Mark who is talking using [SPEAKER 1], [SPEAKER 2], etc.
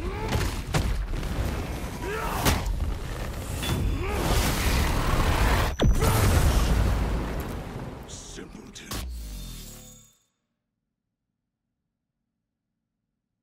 [SPEAKER 1] Yeah.